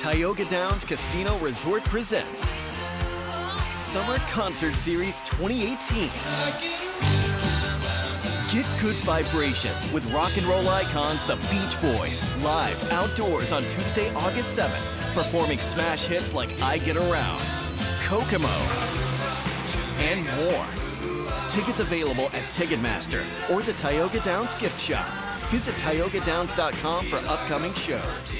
Tioga Downs Casino Resort presents Summer Concert Series 2018. Get good vibrations with rock and roll icons the Beach Boys live outdoors on Tuesday, August 7th, performing smash hits like I Get Around, Kokomo, and more. Tickets available at Ticketmaster or the Tioga Downs gift shop. Visit TiogaDowns.com for upcoming shows.